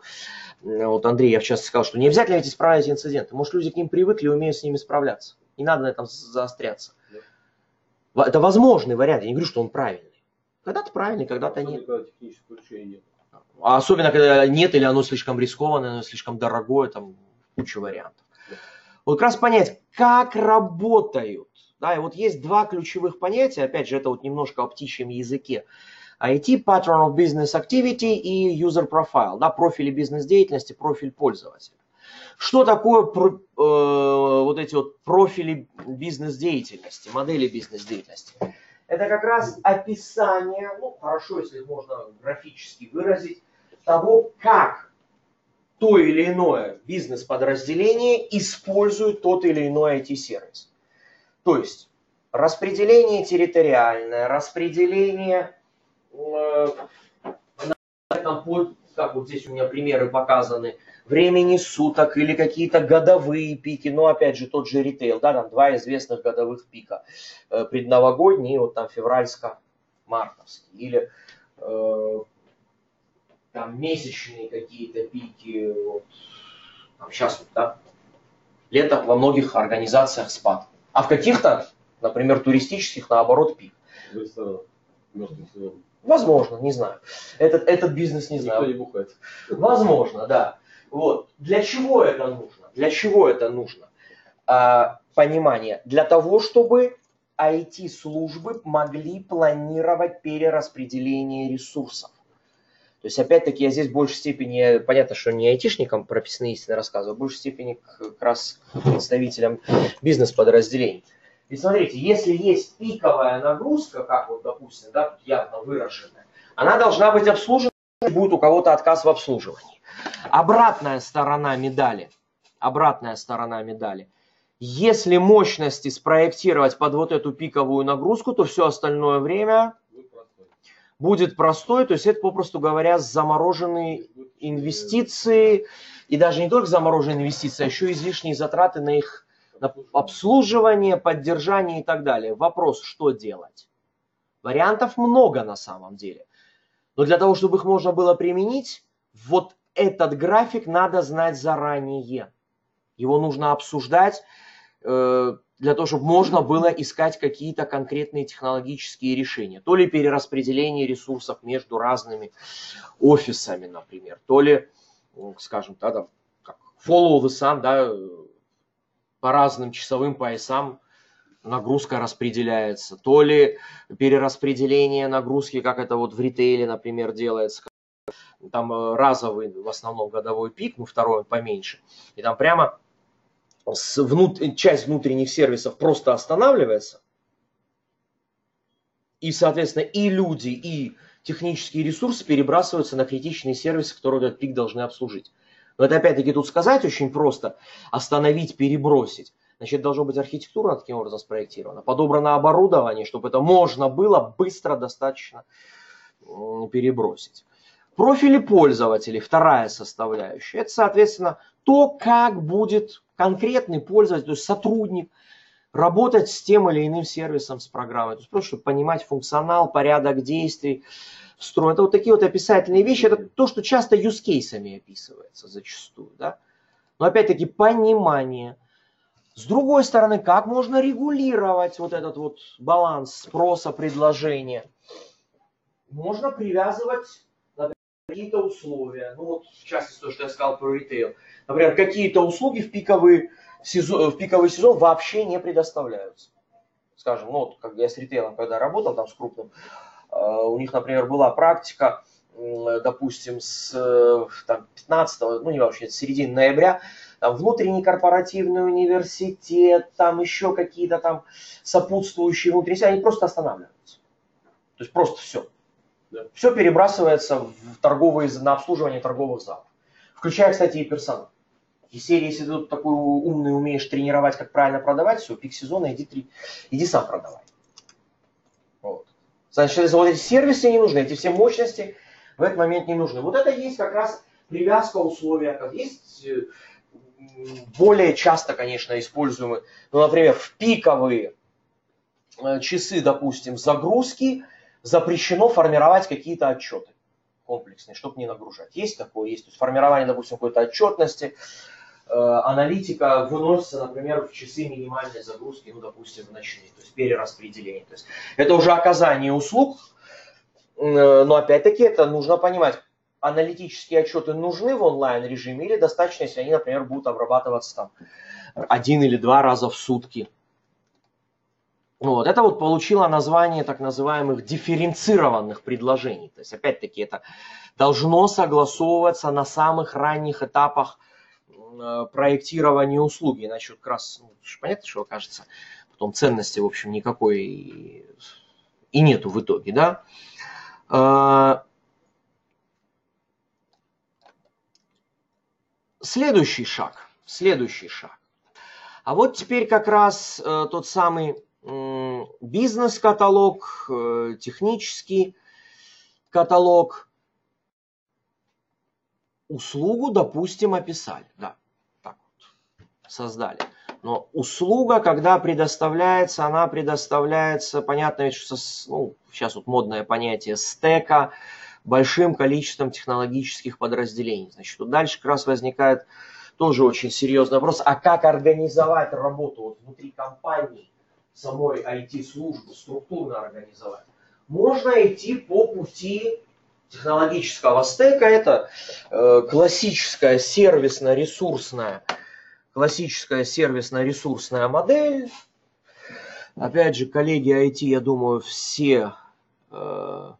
Вот Андрей, я сейчас сказал, что не обязательно ведь исправлять инциденты. Может, люди к ним привыкли и умеют с ними справляться. Не надо на этом заостряться. Это возможный вариант. Я не говорю, что он правильный. Когда-то правильный, когда-то нет. Когда. А особенно, когда нет, или оно слишком рискованное, оно слишком дорогое, там куча вариантов. Вот как раз понять, как работают. Да, и вот есть два ключевых понятия, опять же, это вот немножко о птичьем языке. IT, Pattern of Business Activity и User Profile, да, профили бизнес-деятельности, профиль пользователя. Что такое э, вот эти вот профили бизнес-деятельности, модели бизнес-деятельности? Это как раз описание, ну хорошо, если можно графически выразить, того, как то или иное бизнес-подразделение использует тот или иной IT-сервис. То есть распределение территориальное, распределение, э, как вот здесь у меня примеры показаны, времени суток или какие-то годовые пики, но опять же тот же ритейл, да, там два известных годовых пика, э, предновогодний, вот там февральско-мартовский, или э, там месячные какие-то пики, вот, там сейчас вот, да, летом во многих организациях спад, а в каких-то, например, туристических, наоборот, пик. Возможно, не знаю. Этот, этот бизнес не знаю. Никто не бухает. Возможно, да. Вот. Для чего это нужно? Для чего это нужно? А, понимание. Для того, чтобы IT-службы могли планировать перераспределение ресурсов. То есть, опять-таки, я здесь в большей степени, понятно, что не айтишникам прописные истины рассказываю, а в большей степени как раз представителям бизнес-подразделений. И смотрите, если есть пиковая нагрузка, как вот, допустим, да, тут явно выраженная, она должна быть обслужена, будет у кого-то отказ в обслуживании. Обратная сторона медали. Обратная сторона медали. Если мощности спроектировать под вот эту пиковую нагрузку, то все остальное время будет простой. То есть это, попросту говоря, замороженные инвестиции. И даже не только замороженные инвестиции, а еще излишние затраты на их обслуживание, поддержание и так далее. Вопрос, что делать? Вариантов много на самом деле. Но для того, чтобы их можно было применить, вот этот график надо знать заранее. Его нужно обсуждать э, для того, чтобы можно было искать какие-то конкретные технологические решения. То ли перераспределение ресурсов между разными офисами, например, то ли, скажем, да, там, как follow the sun, да, по разным часовым поясам нагрузка распределяется, то ли перераспределение нагрузки, как это вот в ритейле, например, делается, там э, разовый в основном годовой пик, ну второй поменьше, и там прямо с внут... часть внутренних сервисов просто останавливается, и, соответственно, и люди, и технические ресурсы перебрасываются на критичные сервисы, которые этот пик должны обслужить. Но это опять-таки тут сказать очень просто, остановить, перебросить. Значит, должно быть архитектура таким образом спроектирована, подобрано оборудование, чтобы это можно было быстро достаточно перебросить. Профили пользователей, вторая составляющая, это, соответственно, то, как будет конкретный пользователь, то есть сотрудник, работать с тем или иным сервисом, с программой. То есть просто, чтобы понимать функционал, порядок действий, строй. Это вот такие вот описательные вещи. Это то, что часто юзкейсами описывается зачастую. Да? Но опять-таки понимание. С другой стороны, как можно регулировать вот этот вот баланс спроса, предложения? Можно привязывать какие-то условия, ну вот в частности то, что я сказал про ритейл, например, какие-то услуги в пиковый, сезон, в пиковый сезон вообще не предоставляются. Скажем, ну вот как я с ритейлом когда работал, там с крупным, э, у них, например, была практика, допустим, с там, 15, ну не вообще, с середины ноября, там внутренний корпоративный университет, там еще какие-то там сопутствующие внутренние, они просто останавливаются. То есть просто все. Да. Все перебрасывается в торговые, на обслуживание торговых залов. Включая, кстати, и персонал. И серии, если ты тут такой умный умеешь тренировать, как правильно продавать, все, пик сезона, иди, три, иди сам продавай. Вот. Значит, вот эти сервисы не нужны, эти все мощности в этот момент не нужны. Вот это есть как раз привязка условия, есть э, более часто, конечно, используемые, ну, например, в пиковые э, часы, допустим, загрузки запрещено формировать какие-то отчеты комплексные, чтобы не нагружать. Есть такое, есть. То есть формирование, допустим, какой-то отчетности, аналитика выносится, например, в часы минимальной загрузки, ну, допустим, в ночные, то есть перераспределение. То есть это уже оказание услуг, э, но опять-таки это нужно понимать, аналитические отчеты нужны в онлайн режиме или достаточно, если они, например, будут обрабатываться там один или два раза в сутки. Вот. Это вот получило название так называемых дифференцированных предложений. То есть, опять-таки, это должно согласовываться на самых ранних этапах э, проектирования услуги. Иначе как раз, ну, понятно, что окажется, потом ценности, в общем, никакой и нету в итоге, да. Э, следующий шаг, следующий шаг. А вот теперь как раз э, тот самый бизнес-каталог, технический каталог. Услугу, допустим, описали. Да, создали. Но услуга, когда предоставляется, она предоставляется, понятно, ведь, что ну, сейчас вот модное понятие стека, большим количеством технологических подразделений. Значит, тут дальше как раз возникает тоже очень серьезный вопрос, а как организовать работу вот внутри компании, самой IT-службы структурно организовать, можно идти по пути технологического стека. Это э, классическая сервисно-ресурсная, классическая сервисно-ресурсная модель. Опять же, коллеги IT, я думаю, все э,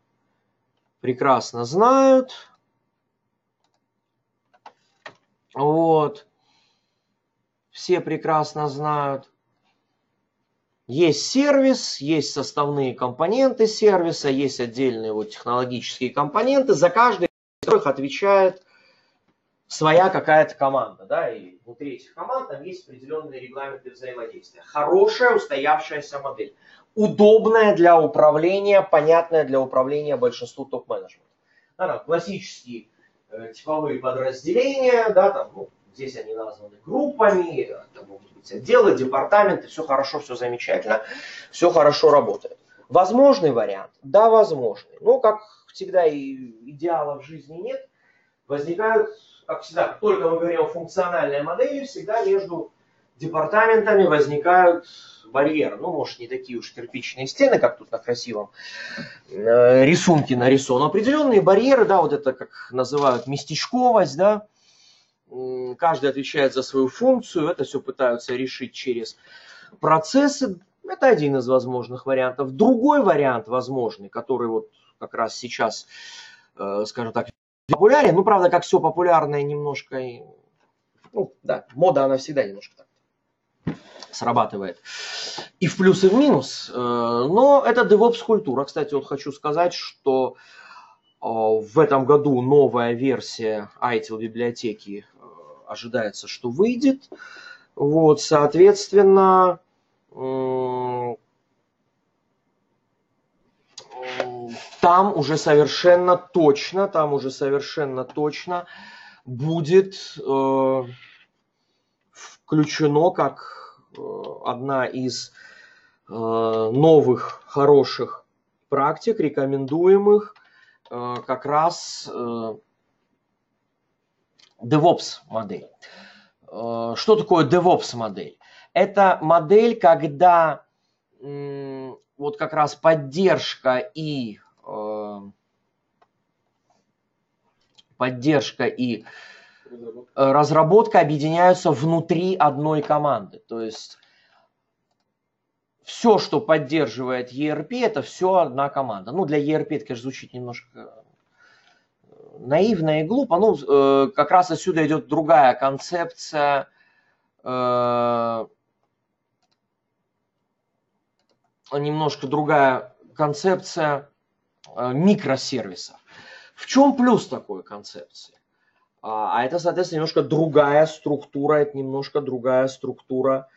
прекрасно знают. Вот. Все прекрасно знают. Есть сервис, есть составные компоненты сервиса, есть отдельные вот технологические компоненты. За каждый из которых отвечает своя какая-то команда. Да? И внутри этих команд там есть определенные регламенты взаимодействия. Хорошая устоявшаяся модель. Удобная для управления, понятная для управления большинству топ-менеджмента. Да, там, классические э, типовые подразделения, да, там, ну, здесь они названы группами, это могут быть отделы, департаменты, все хорошо, все замечательно, все хорошо работает. Возможный вариант? Да, возможный. Но, как всегда, и идеала в жизни нет. Возникают, как всегда, как только мы говорим о функциональной модели, всегда между департаментами возникают барьеры. Ну, может, не такие уж кирпичные стены, как тут на красивом э, рисунке нарисованы. Определенные барьеры, да, вот это как называют местечковость, да, каждый отвечает за свою функцию, это все пытаются решить через процессы. Это один из возможных вариантов. Другой вариант возможный, который вот как раз сейчас, э, скажем так, популярен, ну, правда, как все популярное, немножко, ну, да, мода, она всегда немножко так срабатывает. И в плюс, и в минус. Э, но это DevOps-культура. Кстати, вот хочу сказать, что э, в этом году новая версия ITIL библиотеки ожидается, что выйдет. Вот, соответственно, там уже совершенно точно, там уже совершенно точно будет э, включено как э, одна из э, новых хороших практик, рекомендуемых э, как раз э, DevOps модель. Э, что такое DevOps модель? Это модель, когда вот как раз поддержка и э, поддержка и разработка объединяются внутри одной команды. То есть все, что поддерживает ERP, это все одна команда. Ну, для ERP это, конечно, звучит немножко наивно и глупо. Ну, э, как раз отсюда идет другая концепция э, немножко другая концепция э, микросервисов. В чем плюс такой концепции? А, а это, соответственно, немножко другая структура, это немножко другая структура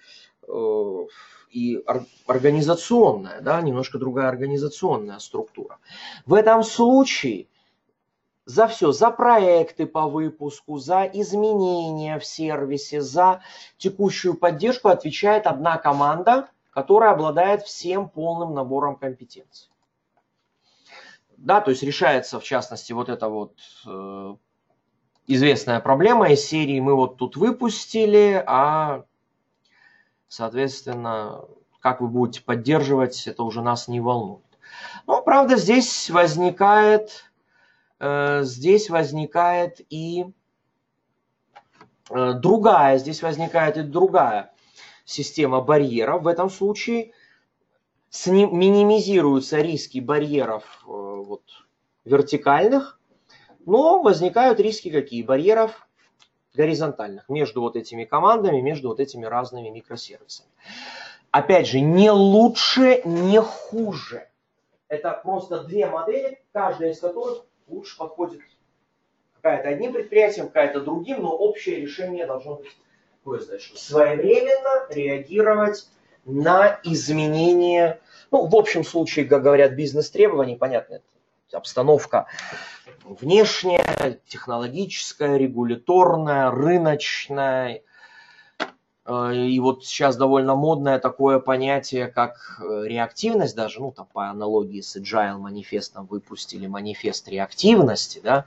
э, и организационная, да, немножко другая организационная структура. В этом случае за все, за проекты по выпуску, за изменения в сервисе, за текущую поддержку отвечает одна команда, которая обладает всем полным набором компетенций. Да, то есть решается, в частности, вот эта вот э, известная проблема из серии мы вот тут выпустили, а, соответственно, как вы будете поддерживать, это уже нас не волнует. Но, правда, здесь возникает, э, здесь возникает и э, другая, здесь возникает и другая система барьеров. В этом случае минимизируются риски барьеров э, вот, вертикальных, но возникают риски какие? Барьеров горизонтальных между вот этими командами, между вот этими разными микросервисами. Опять же, не лучше, не хуже. Это просто две модели, каждая из которых лучше подходит какая-то одним предприятием, какая-то другим, но общее решение должно быть значит, своевременно реагировать на изменения, ну, в общем случае, как говорят, бизнес-требований, понятно, это обстановка внешняя, технологическая, регуляторная, рыночная. Э, и вот сейчас довольно модное такое понятие, как э, реактивность даже, ну там по аналогии с Agile манифестом выпустили манифест реактивности, да.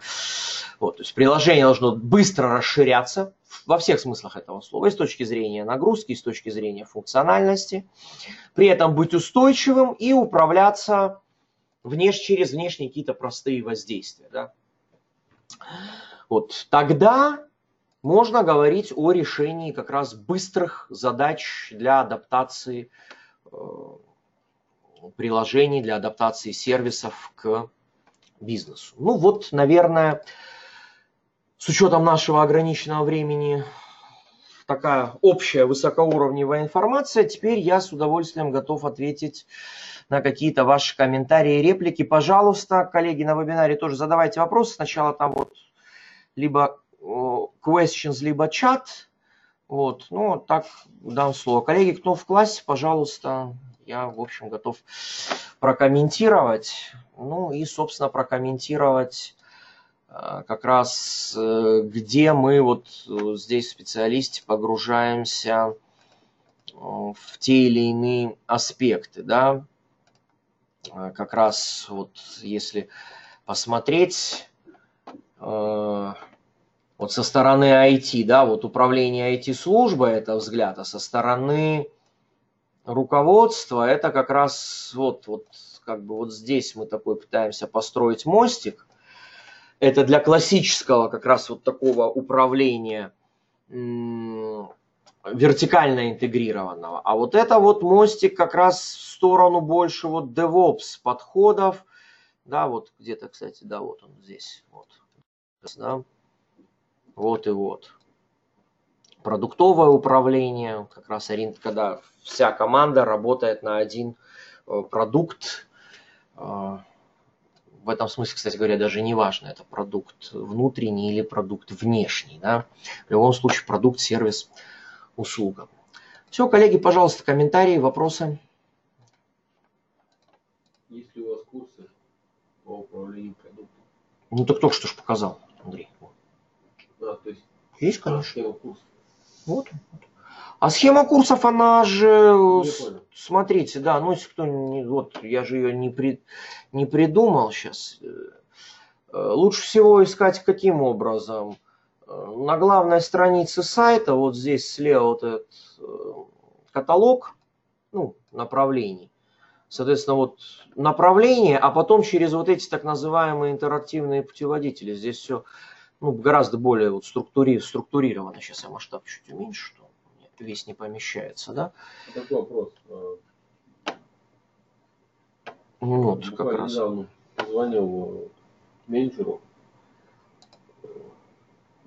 Вот, то есть приложение должно быстро расширяться во всех смыслах этого слова, и с точки зрения нагрузки, и с точки зрения функциональности, при этом быть устойчивым и управляться внеш, через внешние какие-то простые воздействия. Да? Вот тогда можно говорить о решении как раз быстрых задач для адаптации э, приложений, для адаптации сервисов к бизнесу. Ну вот, наверное, с учетом нашего ограниченного времени такая общая высокоуровневая информация. Теперь я с удовольствием готов ответить на какие-то ваши комментарии и реплики. Пожалуйста, коллеги на вебинаре тоже задавайте вопросы. Сначала там вот либо questions, либо чат. Вот, ну, так дам слово. Коллеги, кто в классе, пожалуйста, я, в общем, готов прокомментировать. Ну и, собственно, прокомментировать э, как раз, э, где мы вот э, здесь в специалисте погружаемся в те или иные аспекты, да, Э, как раз вот если посмотреть э, вот со стороны IT, да, вот управление IT-службы это взгляд, а со стороны руководства это как раз вот, вот как бы вот здесь мы такой пытаемся построить мостик. Это для классического как раз вот такого управления вертикально интегрированного. А вот это вот мостик как раз в сторону больше вот DevOps подходов. Да, вот где-то, кстати, да, вот он здесь. Вот, да, вот и вот. Продуктовое управление, как раз когда вся команда работает на один э, продукт. Э, в этом смысле, кстати говоря, даже не важно, это продукт внутренний или продукт внешний. Да? В любом случае, продукт, сервис – услугам. Все, коллеги, пожалуйста, комментарии, вопросы. Есть ли у вас курсы по управлению продуктом? Ну так только что ж показал. Да, то есть. Есть, конечно. Схема курсов. Вот. А схема курсов, она же, смотрите, да, ну если кто не, вот, я же ее не, при, не придумал сейчас. Э, лучше всего искать каким образом? на главной странице сайта, вот здесь слева вот этот э, каталог ну, направлений. Соответственно, вот направление, а потом через вот эти так называемые интерактивные путеводители. Здесь все ну, гораздо более вот структури, структурировано. Сейчас я масштаб чуть уменьшу, что весь не помещается. Да? Такой вопрос. Э, ну, вот, как раз. звонил менеджеру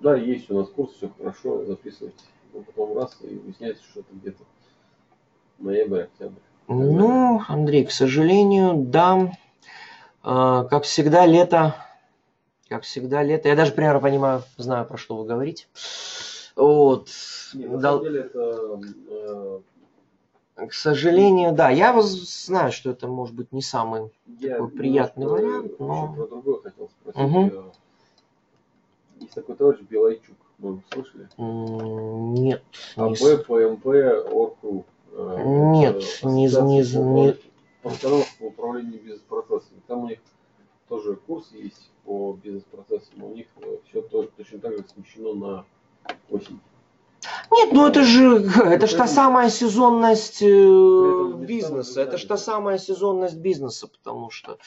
да, есть у нас курс, все хорошо, записывайте. но потом раз и выясняется, что это где-то ноябрь, октябрь. Ну, Андрей, к сожалению, да. А, Как всегда, лето. Как всегда, лето. Я даже примерно понимаю, знаю, про что вы говорите. Вот. Нет, на самом деле это э, К сожалению, да. Я знаю, что это может быть не самый. я Такой приятный вариант, но- про другое хотел спросить. Э, Есть такой товарищ Белайчук, вы слышали? Нет. АБ, не ПМП, ОРКРУ. Э, Нет, не- не- не- профессионалов по управлению бизнес-процессами. Там у них тоже курс есть по бизнес-процессам. У них все точно так же смещено на осень. Нет, ну это же, это же та самая сезонность э, бизнеса. Это же та самая сезонность бизнеса, потому что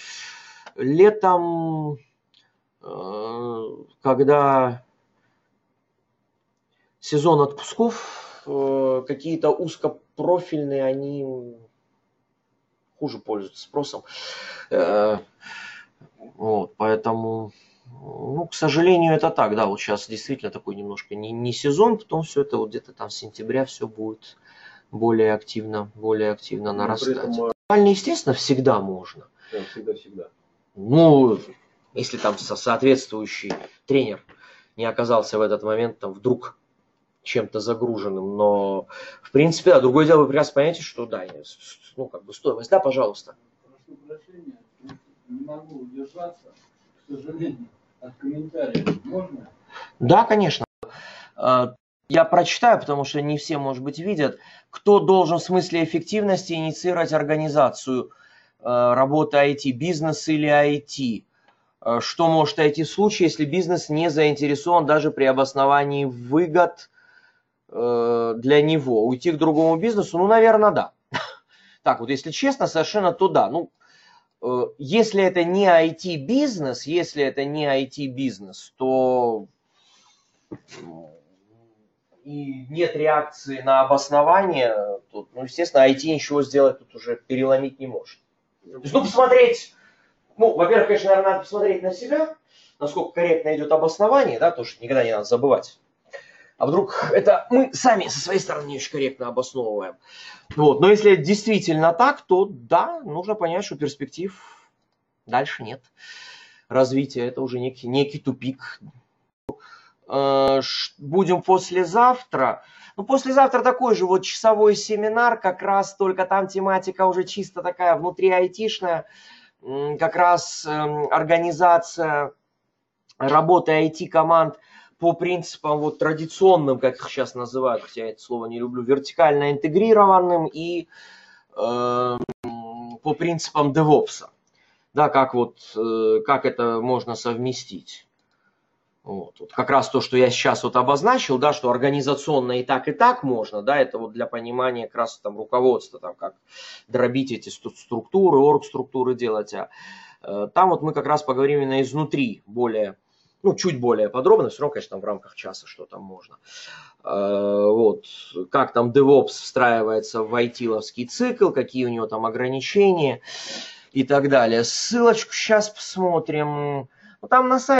летом, э, когда сезон отпусков, э, какие-то узкопрофильные, они хуже пользуются спросом. Вот, поэтому, ну, к сожалению, это так, да, вот сейчас действительно такой немножко не, не сезон, потом все это вот где-то там с сентября все будет более активно, более активно Но при нарастать. этом Нормально, естественно, всегда можно. всегда-всегда. Ну, если там со- соответствующий тренер не оказался в этот момент там вдруг чем-то загруженным, но в принципе, да, другое дело, вы прекрасно понимаете, что да, ну, как бы стоимость, да, пожалуйста. Прошу прощения, не могу удержаться, к сожалению, от комментариев. Можно? Да, конечно. Э, Я прочитаю, потому что не все, может быть, видят, кто должен в смысле эффективности инициировать организацию э, работы IT, бизнес или IT. Э, Что может найти в случае, если бизнес не заинтересован даже при обосновании выгод для него? Уйти к другому бизнесу? Ну, наверное, да. Так вот, если честно, совершенно то да. Ну, если это не IT-бизнес, если это не IT-бизнес, то и нет реакции на обоснование, тут, ну, естественно, IT ничего сделать тут уже переломить не может. То есть, ну, посмотреть, ну, во-первых, конечно, наверное, надо посмотреть на себя, насколько корректно идет обоснование, да, что никогда не надо забывать. А вдруг это мы сами со своей стороны не очень корректно обосновываем. Вот. Но если действительно так, то да, нужно понять, что перспектив дальше нет. Развитие это уже некий, некий тупик. Э, Будем послезавтра. Ну, послезавтра такой же вот часовой семинар, как раз только там тематика уже чисто такая внутри айтишная. Как раз эм, организация работы IT-команд по принципам вот традиционным, как их сейчас называют, хотя я это слово не люблю, вертикально интегрированным и эм, по принципам DevOps. Да, как вот, э, как это можно совместить. Вот. вот как раз то, что я сейчас вот обозначил, да, что организационно и так, и так можно, да, это вот для понимания как раз там руководства, там, как дробить эти структуры, орг-структуры делать. А, э, там вот мы как раз поговорим именно изнутри, более, ну, чуть более подробно, все равно, конечно, там в рамках часа, что там можно. Э, Вот, как там DevOps встраивается в IT-ловский цикл, какие у него там ограничения и так далее. Ссылочку сейчас посмотрим. Ну, там на сайте